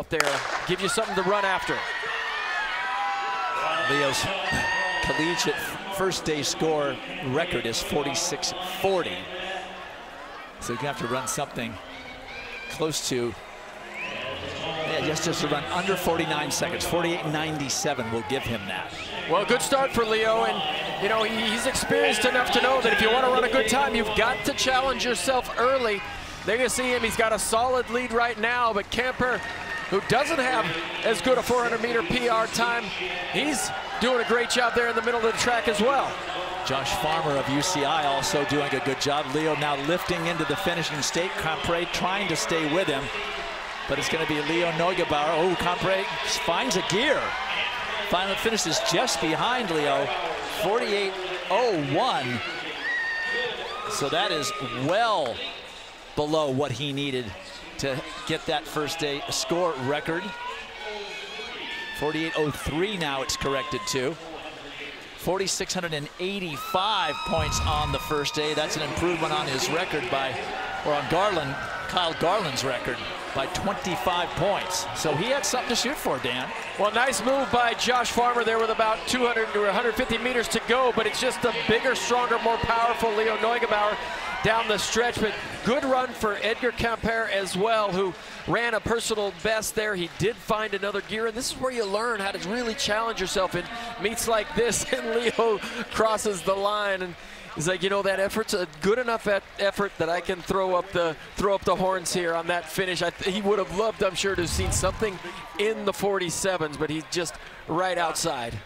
out there, give you something to run after. Leo's collegiate first day score record is 46-40. So you have to run something close to, yeah, just, just to run under 49 seconds. 48.97 will give him that. Well, good start for Leo, and you know he's experienced enough to know that if you want to run a good time, you've got to challenge yourself early. They're going to see him. He's got a solid lead right now, but Campre who doesn't have as good a 400 meter PR time. He's doing a great job there in the middle of the track as well. Josh Farmer of UCI also doing a good job. Leo now lifting into the finishing state. Campre trying to stay with him, but it's going to be Leo Neugebauer. Oh, Campre finds a gear. Finally finishes just behind Leo, 48.01. So that is well below what he needed to get that first day score record. 48.03 now it's corrected to. 4,685 points on the first day. That's an improvement on his record by, or on Garland, Kyle Garland's record by 25 points. So he had something to shoot for, Dan. Well, nice move by Josh Farmer there with about 200 or 150 meters to go, but it's just a bigger, stronger, more powerful Leo Neugebauer down the stretch. But good run for Edgar Campre as well, who ran a personal best there. He did find another gear, and this is where you learn how to really challenge yourself in meets like this. And Leo crosses the line, and he's like, you know, that effort's a good enough effort that I can throw up the throw up the horns here on that finish. he would have loved, I'm sure, to have seen something in the 47s, but he's just right outside.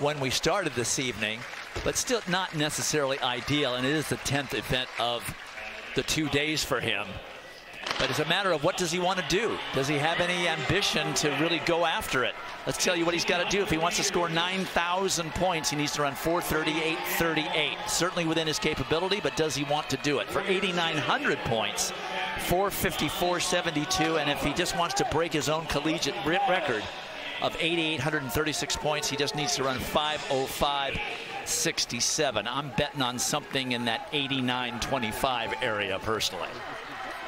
When we started this evening, but still not necessarily ideal. And it is the 10th event of the two days for him. But it's a matter of what does he want to do? Does he have any ambition to really go after it? Let's tell you what he's got to do. If he wants to score 9,000 points, he needs to run 438.38. Certainly within his capability, but does he want to do it? For 8,900 points, 454.72. And if he just wants to break his own collegiate record, of 8,836 points. He just needs to run 505.67. I'm betting on something in that 89.25 area personally.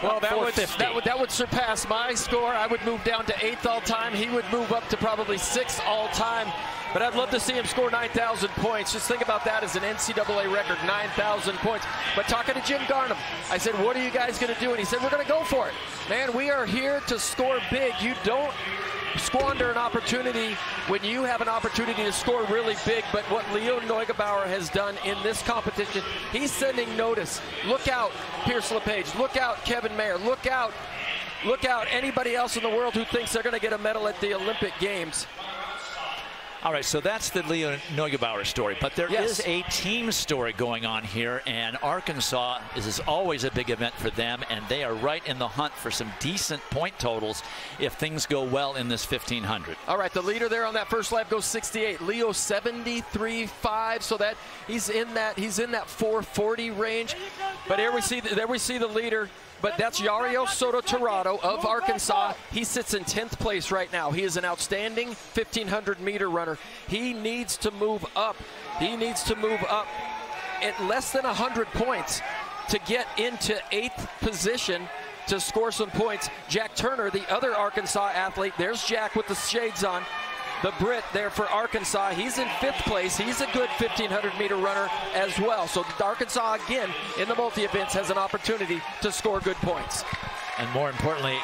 Well, that would, that would that would surpass my score. I would move down to eighth all time. He would move up to probably sixth all time. But I'd love to see him score 9,000 points. Just think about that as an NCAA record, 9,000 points. But talking to Jim Garnham, I said, "What are you guys going to do?" And he said, "We're going to go for it, man. We are here to score big. You don't." Squander an opportunity when you have an opportunity to score really big. But what Leo Neugebauer has done in this competition, he's sending notice. Look out, Pierce LePage. Look out, Kevin Mayer. Look out, look out, anybody else in the world who thinks they're going to get a medal at the Olympic Games. All right, so that's the Leo Neugebauer story. But there Yes. is a team story going on here, and Arkansas is, is always a big event for them, and they are right in the hunt for some decent point totals if things go well in this 1500. All right, the leader there on that first lap goes 68. Leo 73.5, so that he's in that he's in that 440 range. But here we see there we see the leader. But that's Yariel Soto Torrado of Arkansas. He sits in 10th place right now. He is an outstanding 1500 meter runner. He needs to move up. He needs to move up at less than 100 points to get into eighth position to score some points. Jack Turner, the other Arkansas athlete, there's Jack with the shades on. The Brit there for Arkansas. He's in fifth place. He's a good 1500 meter runner as well. So Arkansas, again, in the multi events, has an opportunity to score good points. And more importantly,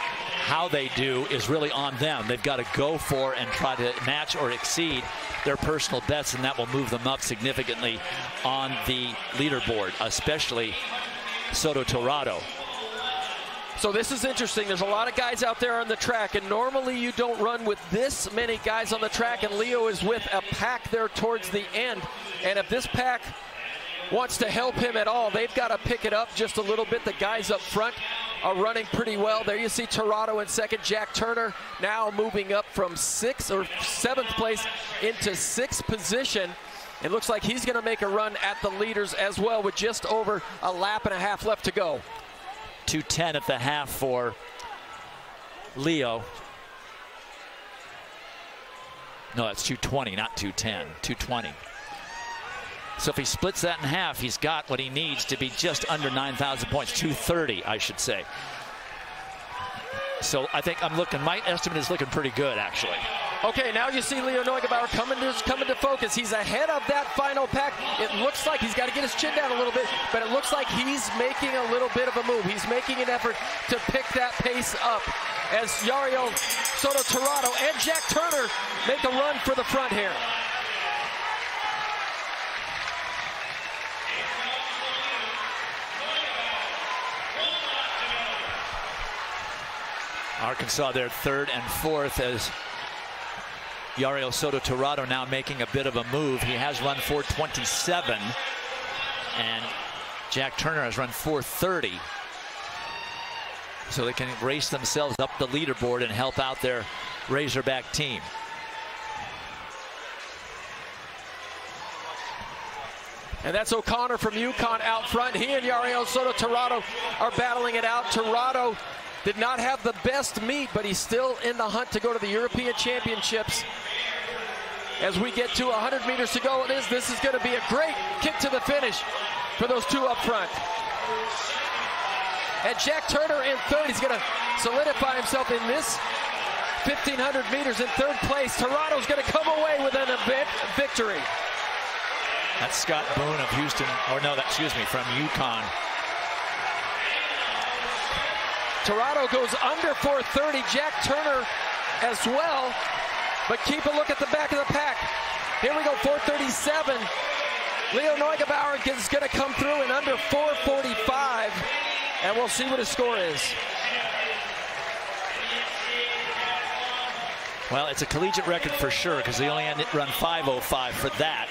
how they do is really on them. They've got to go for and try to match or exceed their personal best, and that will move them up significantly on the leaderboard, especially Soto Torrado. So this is interesting. There's a lot of guys out there on the track, and normally you don't run with this many guys on the track, and Leo is with a pack there towards the end. And if this pack wants to help him at all, they've got to pick it up just a little bit. The guys up front are running pretty well. There you see Torrado in second. Jack Turner now moving up from sixth or seventh place into sixth position. It looks like he's going to make a run at the leaders as well with just over a lap and a half left to go. 210 at the half for Leo. No, that's 220, not 210. 220. So if he splits that in half, he's got what he needs to be just under 9,000 points. 230, I should say. So I think I'm looking, my estimate is looking pretty good, actually. Okay, now you see Leo Neugebauer coming to, coming to focus. He's ahead of that final pack. It looks like he's got to get his chin down a little bit, but it looks like he's making a little bit of a move. He's making an effort to pick that pace up as Yariel Soto Torrado and Jack Turner make a run for the front here. Arkansas there third and fourth as Yariel Soto Torrado now making a bit of a move. He has run 427 and Jack Turner has run 430. So they can race themselves up the leaderboard and help out their Razorback team. And that's O'Connor from UConn out front. He and Yariel Soto Torrado are battling it out. Torrado did not have the best meet, but he's still in the hunt to go to the European Championships. As we get to 100 meters to go, it is. This is going to be a great kick to the finish for those two up front. And Jack Turner in third. He's going to solidify himself in this 1500 meters in third place. Torrado's going to come away with an event victory. That's Scott Boone of Houston, or no, that, excuse me, from UConn. Torrado goes under 430. Jack Turner as well. But keep a look at the back of the. Here we go, 437. Leo Neugebauer is going to come through in under 445. And we'll see what his score is. Well, it's a collegiate record for sure because they only had to run 505 for that.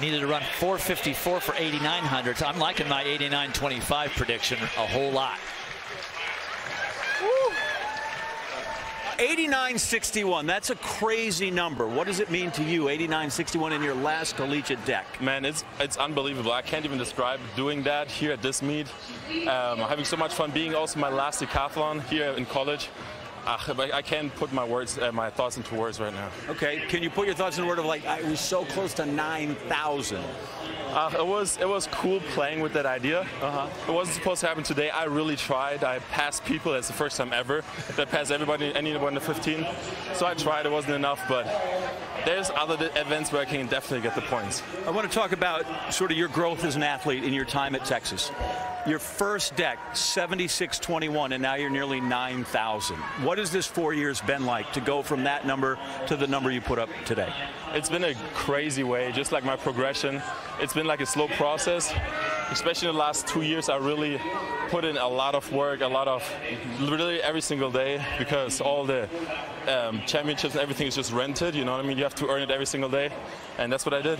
Needed to run 454 for 8,900. So I'm liking my 89.25 prediction a whole lot. 89.61. That's a crazy number. What does it mean to you, 89.61 in your last collegiate deck? Man, it's it's unbelievable. I can't even describe doing that here at this meet. Um, having so much fun being also my last decathlon here in college. Uh, but I can't put my words, uh, my thoughts into words right now. Okay, can you put your thoughts in the word of like, I was so close to 9,000? Uh, it was it was cool playing with that idea. Uh-huh. It wasn't supposed to happen today. I really tried. I passed people. That's the first time ever that passed everybody, anyone to 15. So I tried. It wasn't enough, but there's other events where I can definitely get the points. I want to talk about sort of your growth as an athlete in your time at Texas. Your first deck, 76-21, and now you're nearly 9,000. What has this four years been like to go from that number to the number you put up today? It's been a crazy way, just like my progression. It's been like a slow process. Especially in the last two years, I really put in a lot of work, a lot of really every single day because all the um, championships and everything is just rented. You know what I mean? You have to earn it every single day, and that's what I did.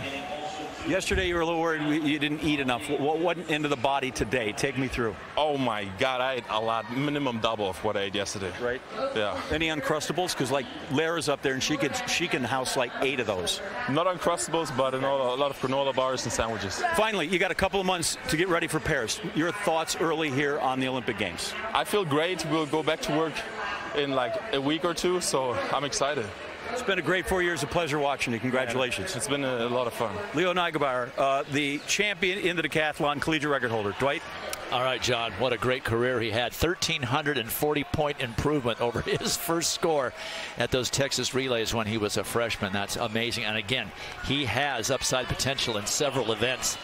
Yesterday you were a little worried you didn't eat enough. What went into the body today? Take me through. Oh my God, I ate a lot, minimum double of what I ate yesterday. Right. Yeah. Any uncrustables? Because like Lara's up there and she could she can house like eight of those. Not Uncrustables, but a lot of granola bars and sandwiches. Finally, you got a couple of months to get ready for Paris. Your thoughts early here on the Olympic Games? I feel great. We'll go back to work in like a week or two, so I'm excited. It's been a great four years. A pleasure watching you. Congratulations. It's been a, a lot of fun. Leo Neugebauer, uh, the champion in the decathlon, collegiate record holder. Dwight? All right, John, what a great career he had. 1,340 point improvement over his first score at those Texas relays when he was a freshman. That's amazing. And again, he has upside potential in several events.